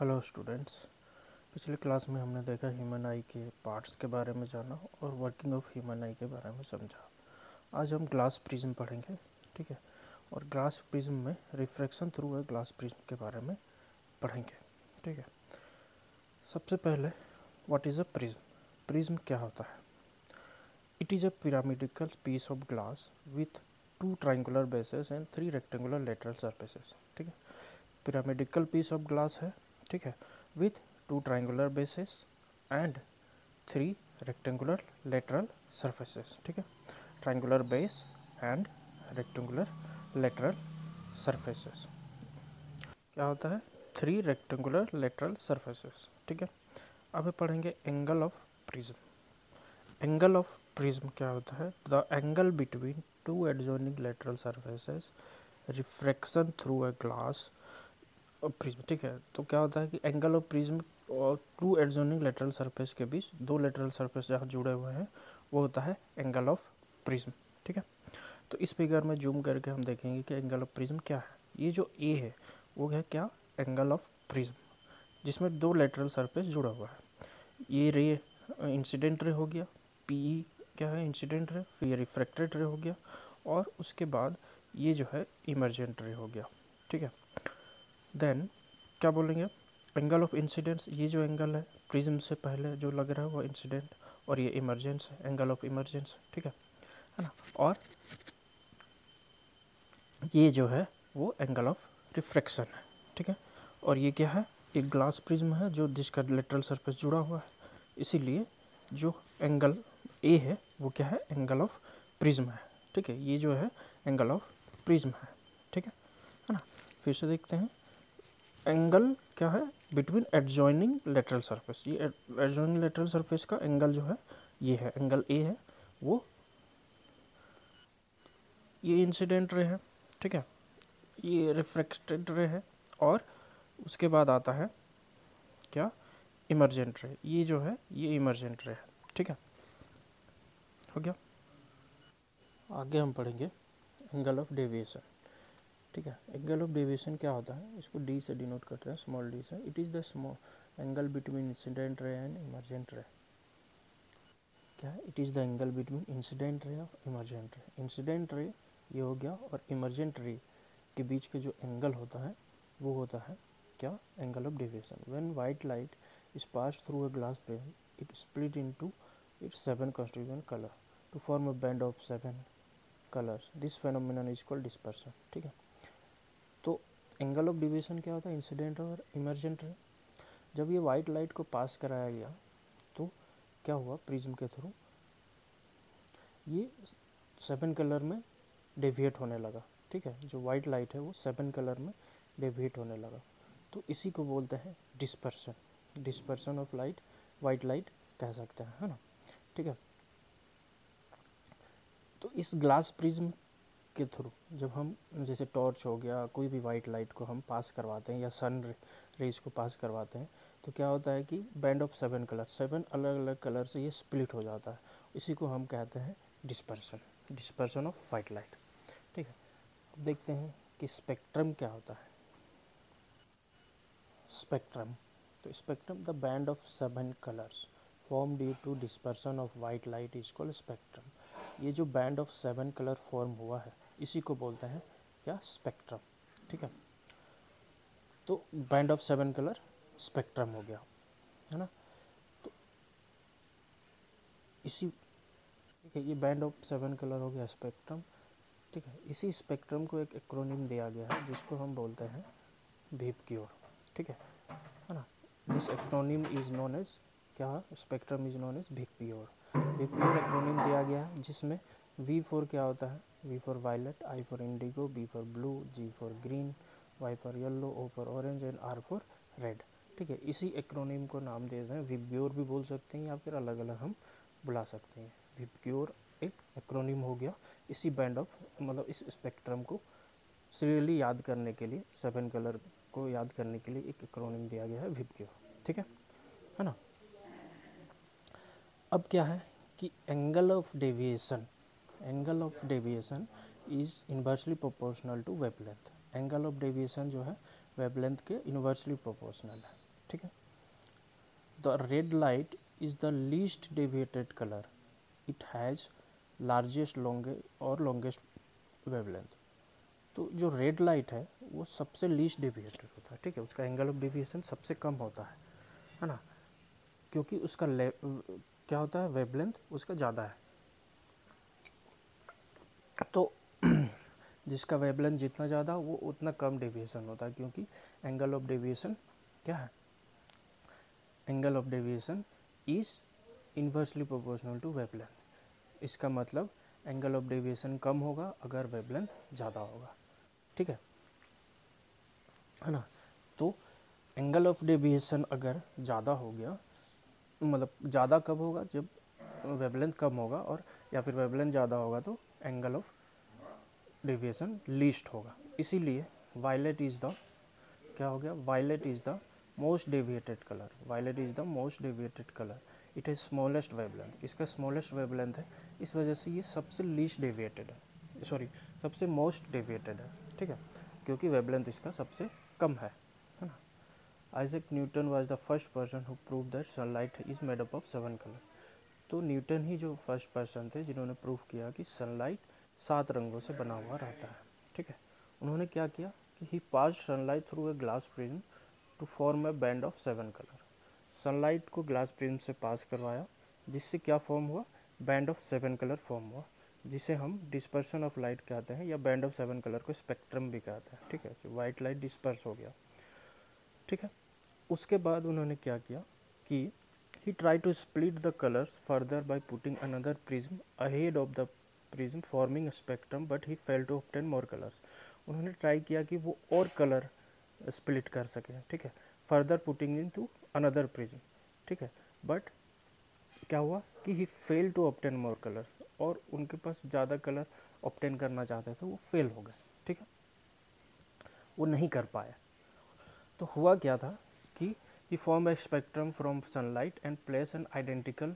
Hello students पिछले class में हमने देखा ह्यूमन आई के पार्ट्स के बारे में जाना और वर्किंग ऑफ़ ह्यूमन आई के बारे में समझा। आज हम ग्लास प्रिज्म पढ़ेंगे, ठीक है? और ग्लास प्रिज्म में रिफ्रैक्शन थ्रू है ग्लास प्रिज्म के बारे में पढ़ेंगे, ठीक है? सबसे पहले what is a prism prism क्या होता है? It is a pyramidical piece of glass with two triangular bases and three rectangular lateral surfaces ठीक है? पिरामिडिकल पीस ऑफ़ ग्लास है ठीक है with two triangular bases and three rectangular lateral surfaces ठीक है? Triangular base and rectangular lateral surfaces क्या होता है? थ्री रेक्टेंगुलर लेटरल सरफेसेस ठीक है? अब पढ़ेंगे angle of prism angle of prism क्या होता है? The angle between two adjoining lateral surfaces refraction through a glass prism ठीक है तो क्या होता है कि एंगल ऑफ़ प्रिज्म और टू एडजोनिंग लेटरल सरफेस के बीच दो लेटरल सरफेस जहाँ जुड़े हुए हैं, वो होता है एंगल ऑफ़ प्रिज्म ठीक है? तो इस फिगर में जूम करके हम देखेंगे कि एंगल ऑफ़ प्रिज्म क्या है। ये जो ए है, वो है क्या? एंगल ऑफ़ प्रिज्म जिसमें दो लेटरल सरफेस जुड़ा हुआ है। ये रे इंसिडेंट रे हो गया पी क्या है? इंसिडेंट रे फिर रिफ्रेक्टेड रे हो गया और उसके बाद ये जो है इमरजेंट रे हो गया, ठीक है? देन क्या बोलेंगे एंगल ऑफ़ इंसिडेंस ये जो एंगल है प्रिज्म से पहले जो लग रहा है वो इंसिडेंट और ये इमरजेंस है एंगल ऑफ़ इमरजेंस ठीक है? है ना? और ये जो है, वो एंगल ऑफ़ रिफ्रैक्शन है, ठीक है? और ये क्या है? एक ग्लास प्रिज्म है जो जिसका लेटरल सरफेस जुड़ा हुआ है। इसीलिए जो एंगल ए है, वो क्या है? एंगल ऑफ़ प्रिज्म है, ठीक है? ये जो है एंगल ऑफ़ प्रिज्म है, ठीक है? है ना? फिर से देखते हैं। एंगल क्या है? बिटवीन एडजॉइनिंग लेटरल सरफेस ये एडजॉइनिंग लेटरल सरफेस का एंगल जो है, ये है, एंगल ए है, वो ये इंसिडेंट रे है, ठीक है? ये रिफ्रेक्टेड रे है और उसके बाद आता है क्या? इमरजेंट रे ये जो है, ये इमरजेंट रे है, ठीक है? हो गया? आगे हम पढ़ेंगे एंगल ऑफ़ डेविएशन। ठीक है एंगल ऑफ़ डेविएशन क्या होता है? इसको डी से डिनोट करते हैं स्मॉल डी से। It is the small angle between incident ray and emergent ray क्या? है it is the angle between incident ray और इमरजेंट रे इंसिडेंट रे ये हो गया और इमरजेंट रे के बीच का जो एंगल होता है, वो होता है क्या? Angle of deviation when white light is pass through a glass plane it split into it seven constituent colour to form a band of seven colours this phenomenon is called dispersion ठीक है? Angle of deviation क्या होता है? Incident और emergent ray जब ये white light को पास कराया गया तो क्या हुआ? प्रिज्म के थ्रू ये सेवन कलर में डेविएट होने लगा, ठीक है? जो वाइट लाइट है, वो सेवन कलर में डेविएट होने लगा। तो इसी को बोलते हैं dispersion dispersion of light white light कह सकते हैं, है ना? ठीक है? तो इस ग्लास प्रिज्म के थ्रू जब हम, जैसे टॉर्च हो गया, कोई भी वाइट लाइट को हम पास करवाते हैं या सन रेज को पास करवाते हैं तो क्या होता है कि band of seven colour seven अलग अलग कलर से ये स्प्लिट हो जाता है। इसी को हम कहते हैं dispersion dispersion of white light ठीक है, अब देखते हैं कि स्पेक्ट्रम क्या होता है। स्पेक्ट्रम तो spectrum the band of seven colours form due to dispersion of white light is called spectrum ये जो band of seven colour form हुआ है, इसी को बोलते हैं क्या? स्पेक्ट्रम ठीक है? तो band of seven colour spectrum हो गया, है ना? तो इसी, ठीक है, ये बैंड ऑफ़ सेवन कलर हो गया स्पेक्ट्रम ठीक है? इसी स्पेक्ट्रम को एक एक्रोनिम दिया गया है, जिसको हम बोलते हैं भीप की ओर ठीक है? है ना? This acronym is known as क्या? स्पेक्ट्रम इज़ नोन एज भीप की भीप प्योर एक्रोनिम दिया गया है जिसमें वी फोर क्या होता है? V for violet I for indigo B for blue G for green Y for yellow O for orange and R for red ठीक है, इसी एक्रोनिम को नाम दे हैं। विब्योर भी बोल सकते हैं या फिर अलग अलग हम बुला सकते हैं। विब्योर एक एक्रोनिम हो गया। इसी बैंड ऑफ़ मतलब इस स्पेक्ट्रम को सीरियली याद करने के लिए सेवन कलर को याद करने के लिए एक एक्रोनिम दिया गया है विब्योर ठीक है? है ना? अब क्या है कि angle of deviation angle of deviation is inversely proportional to wavelength angle of deviation जो है वेवलेंथ के इन्वर्सली प्रोपोर्शनल है, ठीक है? The red light is the least deviated colour it has largest long और लॉन्गेस्ट वेवलेंथ तो जो red light है, वो सबसे लीस्ट डेविएटेड होता है, ठीक है? उसका एंगल ऑफ़ डेविएशन सबसे कम होता है है ना? क्योंकि उसका क्या होता है? वेवलेंथ उसका ज़्यादा है। तो जिसका वेवलेंथ जितना ज़्यादा, वो उतना कम डेविएशन होता है, क्योंकि एंगल ऑफ़ डेविएशन क्या है? Angle of deviation is inversely proportional to wavelength इसका मतलब एंगल ऑफ़ डेविएशन कम होगा, अगर वेवलेंथ ज़्यादा होगा। ठीक है? है ना? तो एंगल ऑफ़ डेविएशन अगर ज़्यादा हो गया मतलब ज़्यादा कब होगा? जब वेवलेंथ कम होगा और या फिर वेवलेंथ ज़्यादा होगा तो एंगल ऑफ़ डेविएशन लीस्ट होगा। इसीलिए वायलेट इज़ द क्या हो गया? Violet is the most deviated colour violet is the most deviated colour it is smallest wavelength इसका स्मॉलेस्ट वेवलेंथ है। इस वजह से ये सबसे लीस्ट डेविएटेड है। सॉरी सबसे मोस्ट डेविएटेड है। ठीक है? क्योंकि वेवलेंथ इसका सबसे कम है। Isaac Newton was the first person who prove that sunlight is made up of seven colour तो न्यूटन ही जो फ़र्स्ट पर्सन थे, जिन्होंने प्रूव किया कि सनलाइट सात रंगों से बना हुआ रहता है। ठीक है? उन्होंने क्या किया कि he pass sunlight through a glass prism to form a band of seven colour sunlight को ग्लास प्रिज्म से पास करवाया, जिससे क्या फॉर्म हुआ? Band of seven colour form हुआ, जिसे हम डिस्पर्सन ऑफ़ लाइट कहते हैं या बैंड ऑफ़ सेवन कलर को स्पेक्ट्रम भी कहते हैं। ठीक है? जो वाइट लाइट डिस्पर्स हो गया। ठीक है? उसके बाद उन्होंने क्या किया कि he try to split the colours further by putting another prism ahead of the prism forming spectrum but he fail to obtain more colours उन्होंने ट्राई किया कि वो और कलर स्प्लिट कर सके, ठीक है? Further putting in to another prism ठीक है? बट क्या हुआ कि he fail to obtain more colour और उनके पास ज़्यादा कलर ऑप्टेन करना चाहते थे, वो फेल हो गए, ठीक है? वो नहीं कर पाए। तो हुआ क्या था कि he form a spectrum from sunlight and place an identical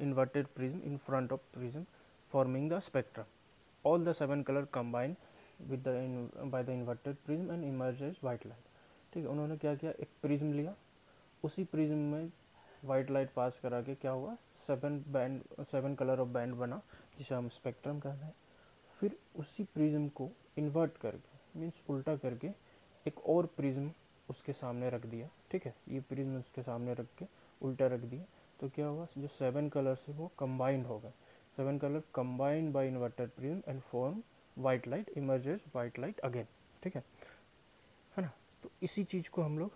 inverted prism in front of prism forming the spectrum all the seven colour combine with the by the inverted prism and emerges white light ठीक है, उन्होंने क्या किया? एक prism लिया। उसी prism में white light pass करा के क्या हुआ? Seven band seven colour of band बना, जिसे हम स्पेक्ट्रम कहते हैं। फिर उसी प्रिज्म को इन्वर्ट करके मीन्स उल्टा करके एक और प्रिज्म उसके सामने रख दिया, ठीक है? ये प्रिज्म उसके सामने रख के उल्टा रख दिया तो क्या हुआ? जो सेवन कलर्स से वो कंबाइंड हो गए। Seven colour combined by inverted prism and form white light emerges white light again ठीक है? है ना? तो इसी चीज़ को हम लोग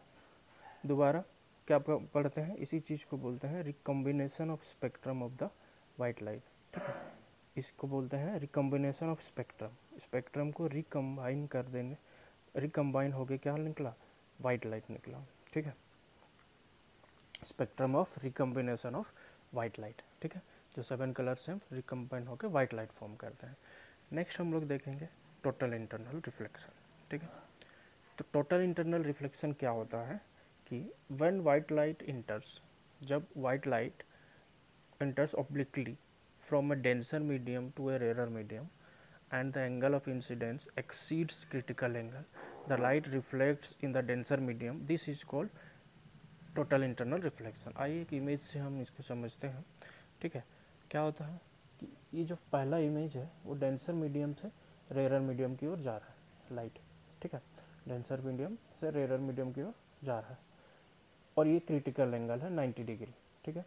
दोबारा क्या पढ़ते हैं? इसी चीज़ को बोलते हैं recombination of spectrum of the white light ठीक है? इसको बोलते हैं रिकम्बिनेशन ऑफ़ स्पेक्ट्रम स्पेक्ट्रम को रिकम्बाइन कर देने रिकम्बाइन होके क्या निकला? वाइट लाइट निकला, ठीक है? Spectrum of recombination of white light ठीक है? जो सेवन कलर से रिकम्बाइन होकर वाइट लाइट फॉर्म करते हैं। नेक्स्ट हम लोग देखेंगे टोटल इंटरनल रिफ्लेक्शन ठीक है? तो टोटल इंटरनल रिफ्लेक्शन क्या होता है? कि व्हेन वाइट लाइट इंटर्स जब white light enters obliquely from a denser medium to a rare medium and the angle of incidence exceeds critical angle the light reflects in the denser medium this is called total internal reflection आइए एक image से हम इसको समझते हैं। ठीक है? क्या होता है? कि ये जो पहला इमेज है, वो डेंसर मीडियम से रेयर मीडियम की ओर जा रहा है लाइट ठीक है? डेंसर मीडियम से रेयर मीडियम की ओर जा रहा है। और ये क्रिटिकल एंगल है 90 डिग्री ठीक है?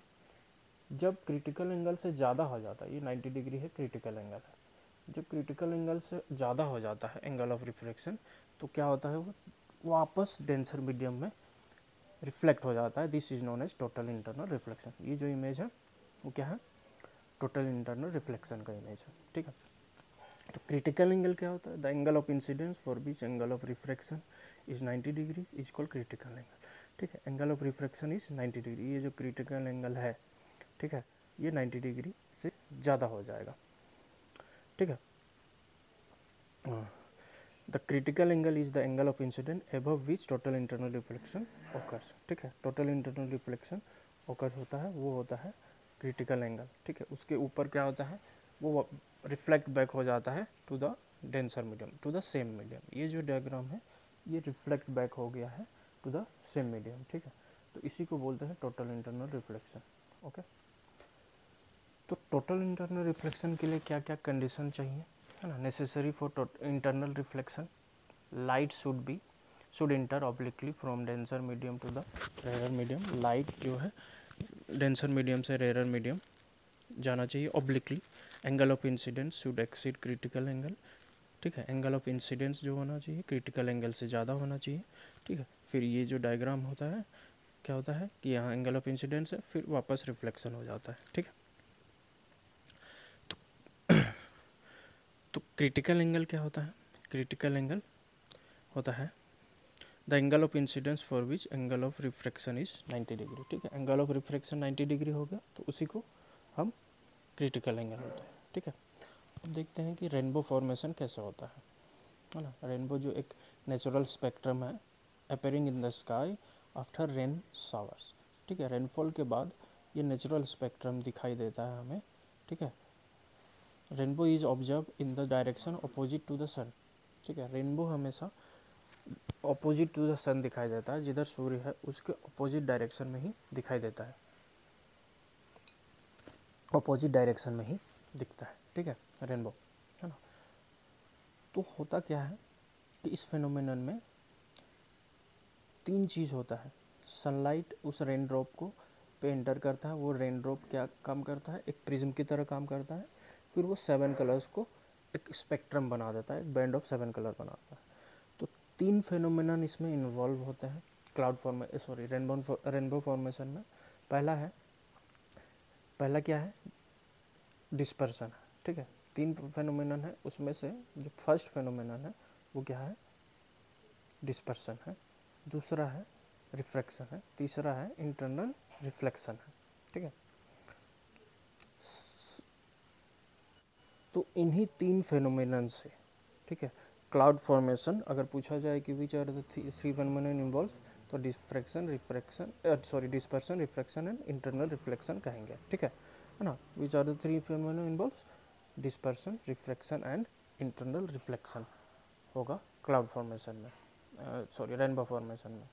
जब क्रिटिकल एंगल से ज़्यादा हो जाता है, ये 90 डिग्री है क्रिटिकल एंगल है। जब क्रिटिकल एंगल से ज़्यादा हो जाता है एंगल ऑफ़ रिफ्लेक्शन तो क्या होता है, वो वापस डेंसर मीडियम में रिफ्लेक्ट हो जाता है। This is known as total internal reflection ये जो इमेज है, वो क्या है? टोटल इंटरनल रिफ्लेक्शन का इमेज है, ठीक है? तो क्रिटिकल एंगल क्या होता है? The angle of incidence for which angle of reflection is 90 degree is called critical angle ठीक है? Angle of reflection is 90 degree ये जो क्रिटिकल एंगल है, ठीक है? ये 90 डिग्री से ज़्यादा हो जाएगा, ठीक है। The critical angle is the angle of incident above which total internal reflection occurs ठीक है? टोटल इंटरनल रिफ्लेक्शन ओकर्स होता है, वो होता है क्रिटिकल एंगल ठीक है? उसके ऊपर क्या होता है? वो रिफ्लेक्ट बैक हो जाता है to the denser medium to the same medium ये जो डायग्राम है, ये रिफ्लेक्ट बैक हो गया है टू द सेम मीडियम ठीक है? तो इसी को बोलते हैं टोटल इंटरनल रिफ्लेक्शन ओके तो टोटल इंटरनल रिफ्लेक्शन के लिए क्या क्या कंडीशन चाहिए? है ना necessary for internal reflection light should be should enter obliquely from denser medium to the rare medium light जो है डेंसर मीडियम से रेयर मीडियम जाना चाहिए obliquely angle of incidence should exceed critical angle ठीक है एंगल ऑफ़ इंसिडेंस जो होना चाहिए क्रिटिकल एंगल से ज़्यादा होना चाहिए। ठीक है, फिर ये जो डायग्राम होता है, क्या होता है कि यहाँ एंगल ऑफ़ इंसिडेंस है, फिर वापस रिफ्लेक्शन हो जाता है। ठीक है तो तो क्रिटिकल एंगल क्या होता है? क्रिटिकल एंगल होता है। The angle of incidence for which angle of refraction is 90 degree ठीक है? एंगल ऑफ़ रिफ्रैक्शन 90 डिग्री हो गया तो उसी को हम क्रिटिकल एंगल होता है, ठीक है? अब देखते हैं कि रेनबो फॉर्मेशन कैसे होता है है ना? रेनबो जो एक नेचुरल स्पेक्ट्रम है appearing in the sky after rain showers ठीक है? रेनफॉल के बाद ये नेचुरल स्पेक्ट्रम दिखाई देता है हमें, ठीक है? Rainbow is observe in the direction opposite to the sun ठीक है? रेनबो हमेशा अपोजिट टू द सन दिखाई देता है। जिधर सूर्य है, उसके अपोजिट डायरेक्शन में ही दिखाई देता है। अपोजिट डायरेक्शन में ही दिखता है। ठीक है? रेनबो है ना? तो होता क्या है कि इस फेनोमेनन में तीन चीज़ होता है। सनलाइट उस रेन ड्रॉप को पे एंटर करता है। वो रेन ड्रॉप क्या काम करता है? एक प्रिज्म की तरह काम करता है। फिर वो सेवन कलर्स को एक स्पेक्ट्रम बना देता है, एक बैंड ऑफ़ सेवन कलर बनाता है। तो तीन फेनोमेनन इसमें इन्वॉल्व होते हैं cloud form sorry rainbow rainbow formation में। पहला है, पहला क्या है? डिस्पर्सन है ठीक है? तीन फेनोमेनन है, उसमें से जो फ़र्स्ट फेनोमेनन है, वो क्या है? डिस्पर्सन है। दूसरा है रिफ्लेक्शन है। तीसरा है इंटरनल रिफ्लेक्शन है, ठीक है? इन्हीं तीन फेनोमेनन से, ठीक है? क्लाउड फॉर्मेशन अगर पूछा जाए कि which are the three phenomenon involve तो diffraction refraction sorry dispersion refraction and internal reflection कहेंगे, ठीक है? है ना? Which are the three phenomenon involve dispersion refraction and internal reflection होगा क्लाउड फॉर्मेशन में सॉरी रेनबो फॉर्मेशन में।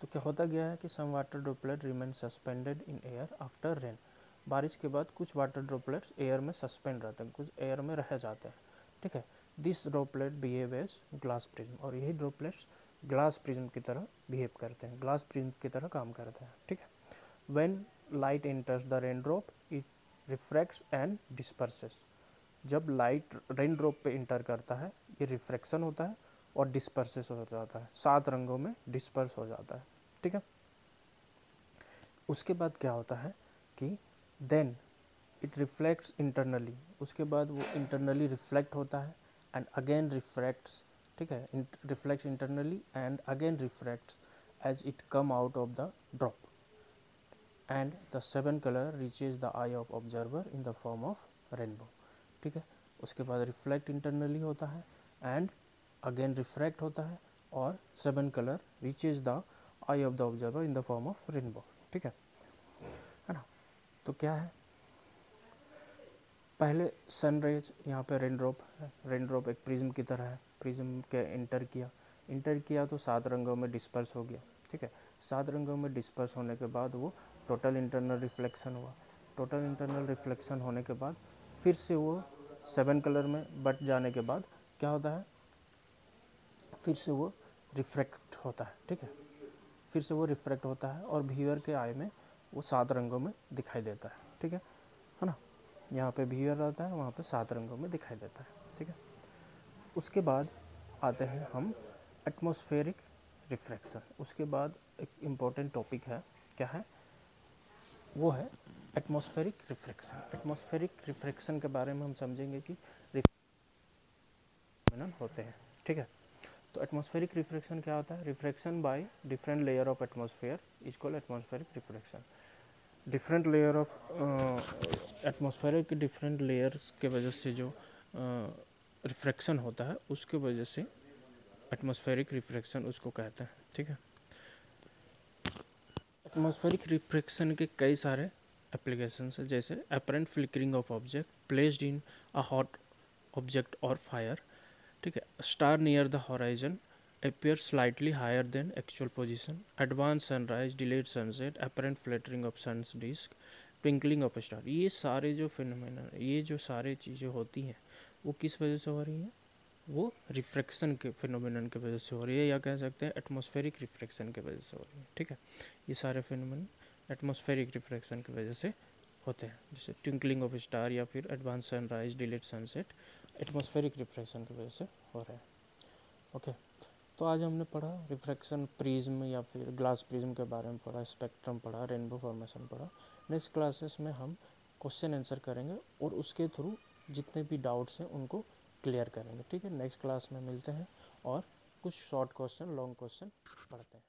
तो क्या होता गया है कि some water droplet remain suspended in air after rain बारिश के बाद कुछ वाटर ड्रॉपलेट्स एयर में सस्पेंड रहते हैं, कुछ एयर में रह जाते हैं, ठीक है? This droplet behave as glass prism और यही ड्रॉपलेट्स ग्लास प्रिज्म की तरह बिहेव करते हैं ग्लास प्रिज्म की तरह काम करते हैं, ठीक है? When light enters the rain drop it refracts and disperses जब लाइट रेन ड्रॉप पे इंटर करता है, ये रिफ्रैक्शन होता है और डिस्पर्सेस हो जाता है, सात रंगों में डिस्पर्स हो जाता है, ठीक है? उसके बाद क्या होता है कि देन इट रिफ्लेक्ट्स इंटरनली उसके बाद वो इंटरनली रिफ्लेक्ट होता है एंड अगेन रिफ्रैक्ट्स ठीक है? Reflect internally and again refracts as it come out of the drop and the seven colour reaches the eye of observer in the form of rainbow ठीक है? उसके बाद reflect internally होता है and again refract होता है और seven colour reaches the eye of the observer in the form of rainbow ठीक है? तो क्या है? पहले सन रेज यहाँ पे रेन ड्रॉप है। रेन ड्रॉप एक प्रिज्म की तरह है। प्रिज्म के इंटर किया। इंटर किया तो सात रंगों में डिस्पर्स हो गया। ठीक है? सात रंगों में डिस्पर्स होने के बाद वो टोटल इंटरनल रिफ्लेक्शन हुआ। टोटल इंटरनल रिफ्लेक्शन होने के बाद फिर से वो सेवन कलर में बट जाने के बाद क्या होता है? फिर से वो रिफ्रेक्ट होता है। ठीक है? फिर से वो रिफ्रेक्ट होता है और व्यूअर के आय में वो सात रंगों में दिखाई देता है, ठीक है? है ना? यहाँ पे व्यूअर रहता है, वहाँ पे सात रंगों में दिखाई देता है, ठीक है? उसके बाद आते हैं हम एटमॉस्फेरिक रिफ्रैक्शन उसके बाद एक इंपॉर्टेंट टॉपिक है, क्या है? वो है एटमॉस्फेरिक रिफ्रैक्शन एटमॉस्फेरिक रिफ्रैक्शन के बारे में हम समझेंगे कि होते हैं, ठीक है? तो एटमॉस्फेरिक रिफ्रैक्शन क्या होता है? Refraction by different layer of atmosphere is called atmospheric refraction different layer of atmosphere के डिफरेंट लेयर्स के वजह से जो रिफ्रैक्शन uh, होता है उसके वजह से एटमॉस्फेरिक रिफ्रैक्शन उसको कहते हैं ठीक है? एटमॉस्फेरिक रिफ्रैक्शन के कई सारे एप्लीकेशन है जैसे apparent flickering of object placed in a hot object और फायर ठीक है star near the horizon appear slightly higher than actual position, advanced sunrise, delayed sunset, apparent fluttering of sun's disk, twinkling of a star. ये सारे जो phenomena ये जो सारे चीज़ें होती हैं, वो किस वजह से हो रही हैं? वो रिफ्रैक्शन के फिनोमिनन की वजह से हो रही है या कह सकते हैं एटमॉस्फेरिक रिफ्रैक्शन की वजह से हो रही है, ठीक है? ये सारे फिनोमिन एटमॉस्फेरिक रिफ्रैक्शन की वजह से होते हैं, जैसे ट्विंकलिंग ऑफ़ स्टार या फिर advance sunrise delayed sunset atmospheric refraction की वजह से हो रहा है। ओके तो आज हमने पढ़ा रिफ्रैक्शन प्रिज्म या फिर ग्लास प्रिज्म के बारे में पढ़ा स्पेक्ट्रम पढ़ा रेनबो फॉर्मेशन पढ़ा। नेक्स्ट क्लासेस में हम क्वेश्चन आंसर करेंगे और उसके थ्रू जितने भी डाउट्स हैं उनको क्लियर करेंगे। ठीक है नेक्स्ट क्लास में मिलते हैं और कुछ शॉर्ट क्वेश्चन लॉन्ग क्वेश्चन पढ़ते हैं।